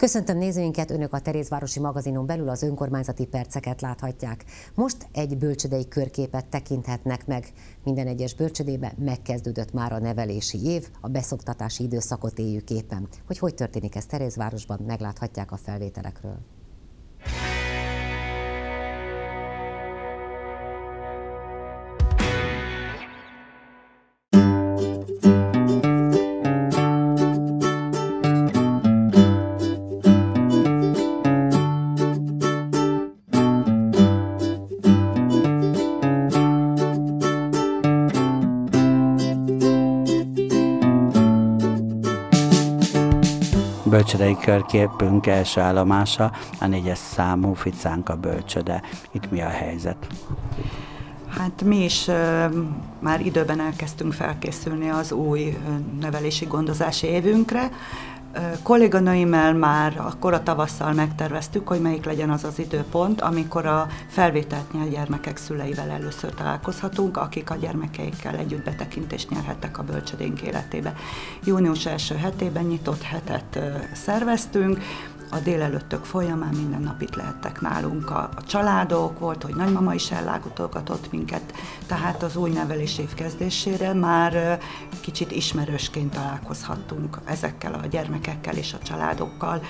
Köszöntöm nézőinket, Önök a Terézvárosi magazinon belül az önkormányzati perceket láthatják. Most egy bölcsödei körképet tekinthetnek meg. Minden egyes bölcsödébe megkezdődött már a nevelési év, a beszoktatási időszakot éljük éppen. Hogy hogy történik ez Terézvárosban, megláthatják a felvételekről. Bölcsödei körképünk első állomása, a négyes számú ficánka bölcsöde. Itt mi a helyzet? Hát mi is uh, már időben elkezdtünk felkészülni az új nevelési gondozási évünkre. Kolléganőimmel már akkor a tavasszal megterveztük, hogy melyik legyen az az időpont, amikor a felvételt nyert gyermekek szüleivel először találkozhatunk, akik a gyermekeikkel együtt betekintést nyerhettek a bölcsödénk életébe. Június első hetében nyitott hetet szerveztünk, a délelőttök folyamán minden nap itt lehettek nálunk a, a családok, volt, hogy nagymama is ellágotolgatott minket, tehát az új nevelés év kezdésére már kicsit ismerősként találkozhattunk ezekkel a gyermekekkel és a családokkal.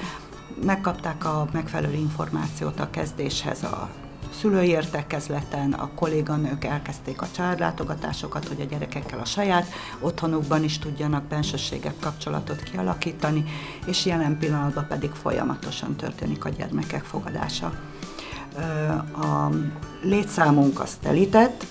Megkapták a megfelelő információt a kezdéshez a szülői értekezleten a kolléganők elkezdték a családlátogatásokat, hogy a gyerekekkel a saját otthonukban is tudjanak bensőséget kapcsolatot kialakítani, és jelen pillanatban pedig folyamatosan történik a gyermekek fogadása. A létszámunk az telített,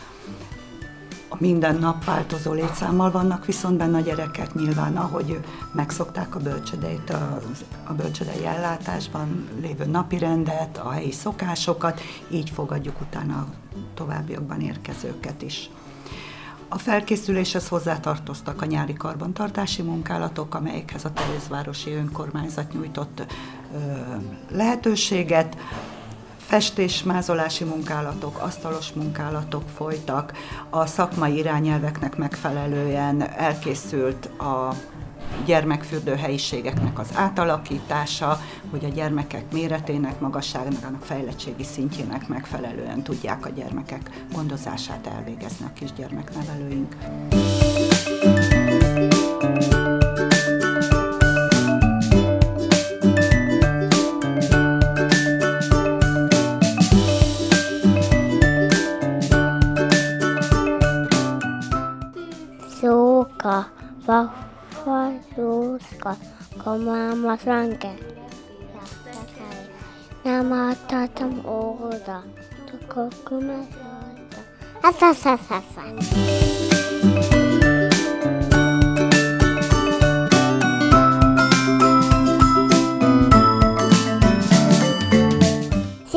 minden nap változó létszámmal vannak viszont benne a gyerekek nyilván, ahogy megszokták a bölcsödeit, a, a bölcsödei ellátásban lévő napirendet, a helyi szokásokat, így fogadjuk utána a továbbiakban érkezőket is. A felkészüléshez hozzátartoztak a nyári karbantartási munkálatok, amelyekhez a Terézvárosi Önkormányzat nyújtott ö, lehetőséget festésmázolási munkálatok, asztalos munkálatok folytak, a szakmai irányelveknek megfelelően elkészült a gyermekfürdő helyiségeknek az átalakítása, hogy a gyermekek méretének, magasságának, fejlettségi szintjének megfelelően tudják a gyermekek gondozását elvégezni a kisgyermeknevelőink. Vafaluska 嘅。得係南無大針我個的，這個哥們的，啊啥啥啥啥。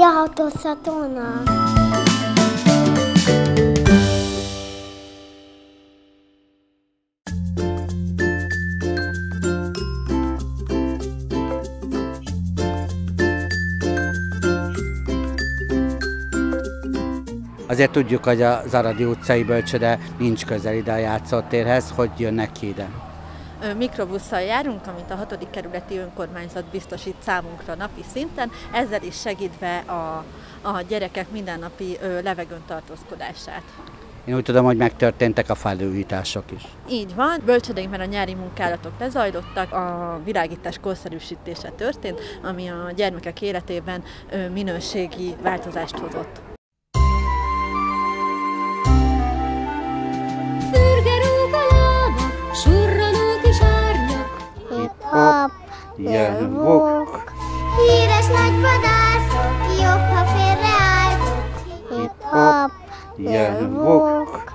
要多少度呢？Azért tudjuk, hogy az Aradi utcai bölcsöde nincs közel ide a játszótérhez, hogy jönnek ki ide. Mikrobusszal járunk, amit a 6. kerületi önkormányzat biztosít számunkra napi szinten, ezzel is segítve a, a gyerekek mindennapi levegőn tartózkodását. Én úgy tudom, hogy megtörténtek a felújítások is. Így van, bölcsödeinkben a nyári munkálatok lezajlottak, a világítás korszerűsítése történt, ami a gyermekek életében minőségi változást hozott. Hop, jön vok. Híres nagy vadászok, jobb, ha félreálltok. Hip hop, jön vok.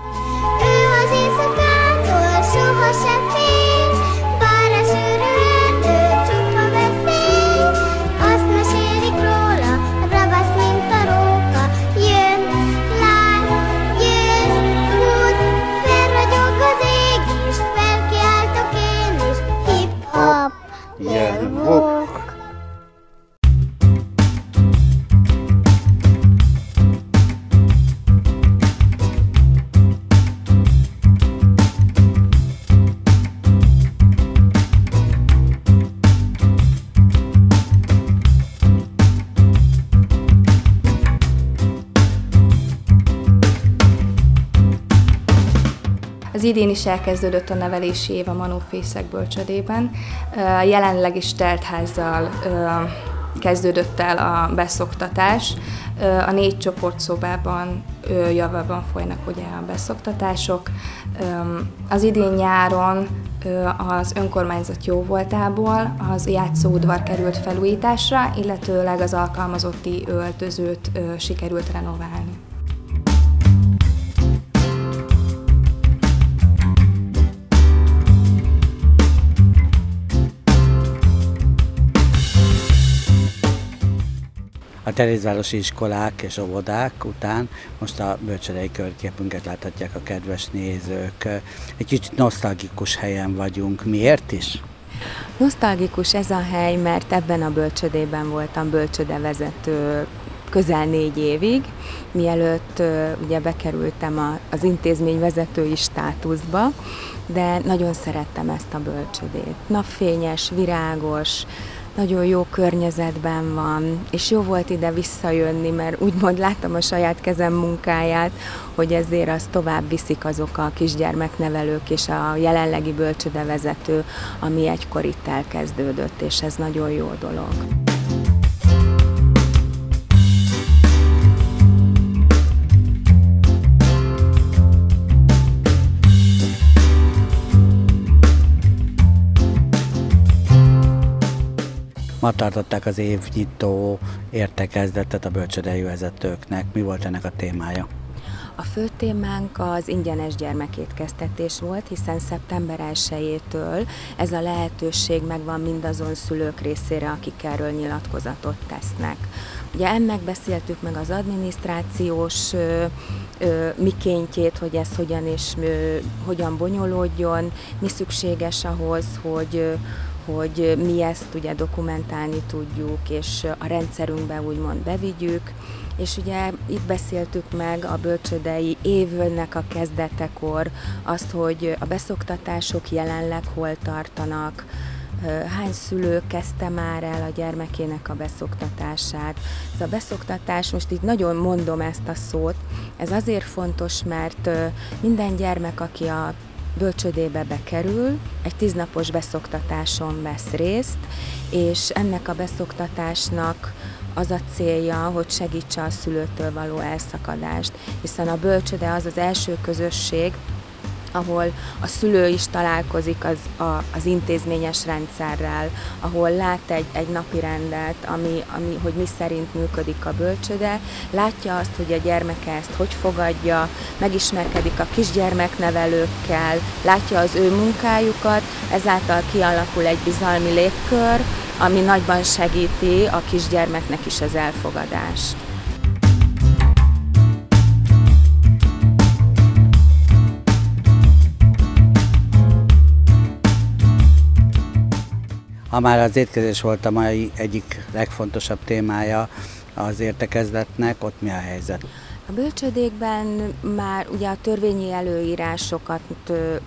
Ő az éjszakától sohasem fél, idén is elkezdődött a nevelési év a Manófészek bölcsödében. Jelenleg is teltházzal kezdődött el a beszoktatás. A négy csoportszobában javában folynak ugye a beszoktatások. Az idén nyáron az önkormányzat jóvoltából az játszóudvar került felújításra, illetőleg az alkalmazotti öltözőt sikerült renoválni. Terézvárosi iskolák és óvodák után most a bölcsödei körképünket láthatják a kedves nézők. Egy kicsit nosztalgikus helyen vagyunk. Miért is? Nosztalgikus ez a hely, mert ebben a bölcsödében voltam bölcsödevezető közel négy évig, mielőtt ugye bekerültem az intézmény vezetői státuszba, de nagyon szerettem ezt a bölcsödét. Napfényes, virágos, nagyon jó környezetben van, és jó volt ide visszajönni, mert úgymond láttam a saját kezem munkáját, hogy ezért azt tovább viszik azok a kisgyermeknevelők és a jelenlegi bölcsödevezető, ami egykor itt elkezdődött, és ez nagyon jó dolog. Ma tartották az évnyitó értekezletet a bölcsödei vezetőknek. Mi volt ennek a témája? A fő témánk az ingyenes gyermekétkeztetés volt, hiszen szeptember 1-től ez a lehetőség megvan mindazon szülők részére, akik erről nyilatkozatot tesznek. Ugye ennek beszéltük meg az adminisztrációs ö, ö, mikéntjét, hogy ez hogyan és ö, hogyan bonyolódjon, mi szükséges ahhoz, hogy ö, hogy mi ezt ugye dokumentálni tudjuk, és a rendszerünkbe úgymond bevigyük, és ugye itt beszéltük meg a bölcsödei évnek a kezdetekor azt, hogy a beszoktatások jelenleg hol tartanak, hány szülő kezdte már el a gyermekének a beszoktatását. Ez a beszoktatás, most itt nagyon mondom ezt a szót, ez azért fontos, mert minden gyermek, aki a bölcsödébe bekerül, egy tíznapos beszoktatáson vesz részt, és ennek a beszoktatásnak az a célja, hogy segítse a szülőtől való elszakadást, hiszen a bölcsöde az az első közösség, ahol a szülő is találkozik az, a, az intézményes rendszerrel, ahol lát egy, egy napi rendet, ami, ami, hogy mi szerint működik a bölcsöde, látja azt, hogy a gyermeke ezt hogy fogadja, megismerkedik a kisgyermeknevelőkkel, látja az ő munkájukat, ezáltal kialakul egy bizalmi légkör, ami nagyban segíti a kisgyermeknek is az elfogadást. Ha már az étkezés volt a mai egyik legfontosabb témája az értekezletnek, ott mi a helyzet? A bölcsödékben már ugye a törvényi előírásokat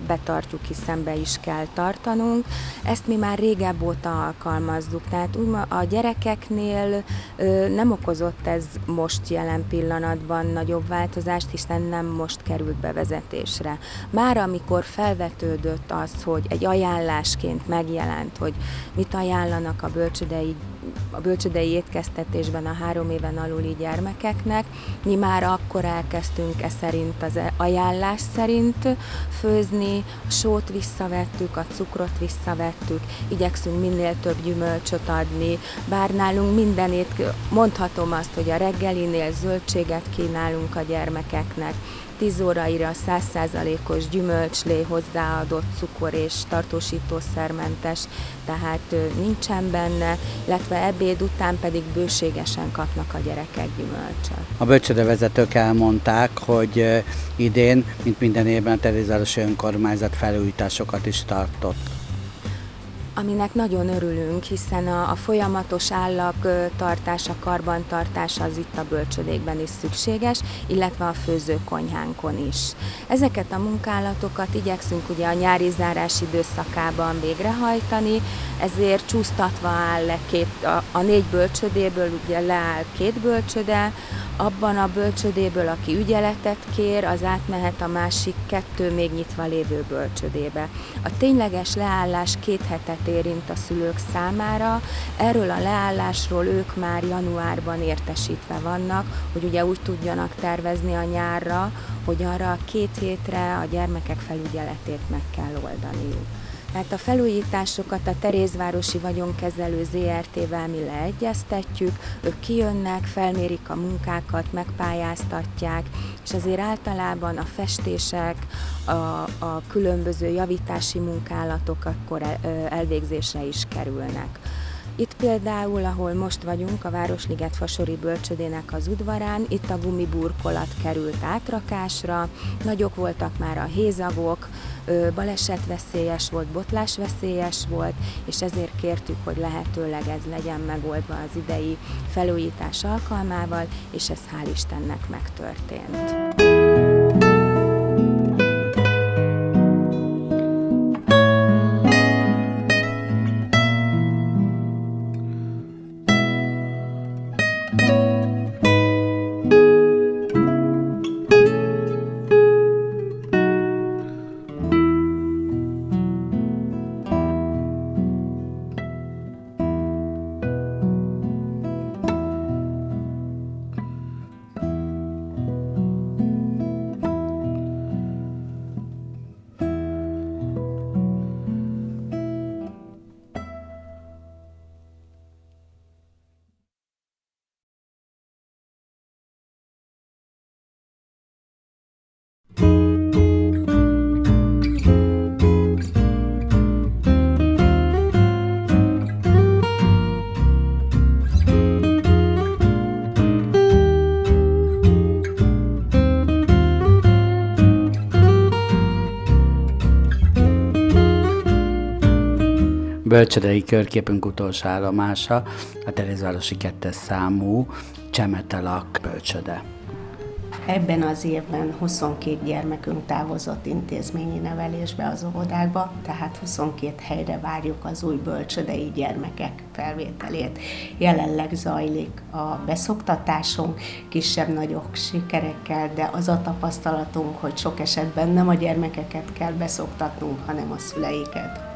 betartjuk, hiszen be is kell tartanunk. Ezt mi már régebb óta alkalmazzuk, tehát úgy a gyerekeknél nem okozott ez most jelen pillanatban nagyobb változást, hiszen nem most került bevezetésre. Már amikor felvetődött az, hogy egy ajánlásként megjelent, hogy mit ajánlanak a bölcsödei a bölcsödei étkeztetésben a három éven aluli gyermekeknek. Mi már akkor elkezdtünk e szerint, az ajánlás szerint főzni, a sót visszavettük, a cukrot visszavettük, igyekszünk minél több gyümölcsöt adni, bár nálunk mindenét, mondhatom azt, hogy a reggelinél zöldséget kínálunk a gyermekeknek, 10 óraira 100%-os gyümölcslé hozzáadott cukor és tartósítószermentes, tehát nincsen benne, illetve ebéd után pedig bőségesen kapnak a gyerekek gyümölcsöt. A bölcsödevezetők elmondták, hogy idén, mint minden évben a Terézárosi Önkormányzat felújításokat is tartott aminek nagyon örülünk, hiszen a, a folyamatos állagtartás, a karbantartás az itt a bölcsödékben is szükséges, illetve a főzőkonyhánkon is. Ezeket a munkálatokat igyekszünk ugye a nyári zárás időszakában végrehajtani, ezért csúsztatva áll le két, a, a négy bölcsödéből ugye leáll két bölcsöde, abban a bölcsödéből, aki ügyeletet kér, az átmehet a másik kettő még nyitva lévő bölcsödébe. A tényleges leállás két hetet érint a szülők számára, erről a leállásról ők már januárban értesítve vannak, hogy ugye úgy tudjanak tervezni a nyárra, hogy arra a két hétre a gyermekek felügyeletét meg kell oldaniuk. Tehát a felújításokat a Terézvárosi Vagyonkezelő ZRT-vel mi leegyeztetjük, ők kijönnek, felmérik a munkákat, megpályáztatják, és azért általában a festések, a, a különböző javítási munkálatok akkor elvégzésre is kerülnek. Itt például, ahol most vagyunk, a Városliget Fasori Bölcsödének az udvarán, itt a gumiburkolat került átrakásra, nagyok voltak már a hézagok, balesetveszélyes volt, botlásveszélyes volt, és ezért kértük, hogy lehetőleg ez legyen megoldva az idei felújítás alkalmával, és ez hál' Istennek megtörtént. Bölcsödei körképünk utolsó állomása a Terézvárosi kettes számú Csemetelak bölcsöde. Ebben az évben 22 gyermekünk távozott intézményi nevelésbe az óvodákba, tehát 22 helyre várjuk az új bölcsödei gyermekek felvételét. Jelenleg zajlik a beszoktatásunk, kisebb-nagyobb sikerekkel, de az a tapasztalatunk, hogy sok esetben nem a gyermekeket kell beszoktatnunk, hanem a szüleiket.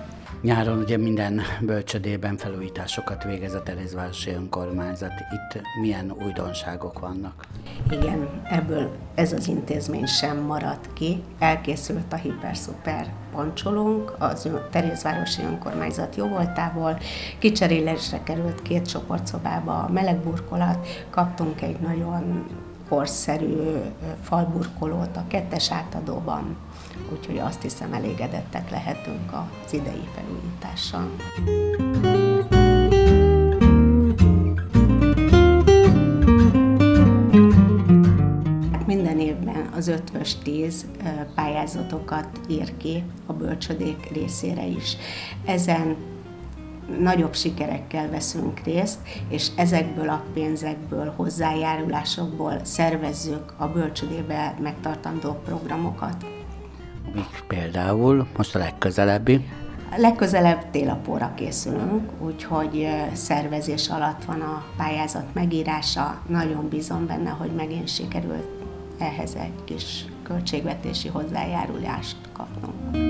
Nyáron ugye minden bölcsödében felújításokat végez a Terézvárosi Önkormányzat. Itt milyen újdonságok vannak? Igen, ebből ez az intézmény sem maradt ki. Elkészült a hiper-szuper pancsolónk az Terézvárosi Önkormányzat jóvoltából. Kicserélésre került két csoportszobába a melegburkolat, kaptunk egy nagyon korszerű falburkolót a kettes átadóban úgyhogy azt hiszem elégedettek lehetünk az idei felújítással. Minden évben az ötvös tíz pályázatokat ír ki a bölcsödék részére is. Ezen nagyobb sikerekkel veszünk részt, és ezekből a pénzekből, hozzájárulásokból szervezzük a bölcsödébe megtartandó programokat. Mik például? Most a legközelebbi? Legközelebb télapóra készülünk, úgyhogy szervezés alatt van a pályázat megírása. Nagyon bízom benne, hogy megint sikerült ehhez egy kis költségvetési hozzájárulást kapnunk.